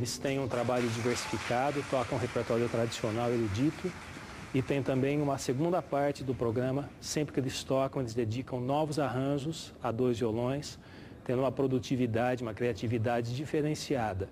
eles têm um trabalho diversificado, tocam um repertório tradicional erudito e tem também uma segunda parte do programa, sempre que eles tocam, eles dedicam novos arranjos a dois violões, tendo uma produtividade, uma criatividade diferenciada.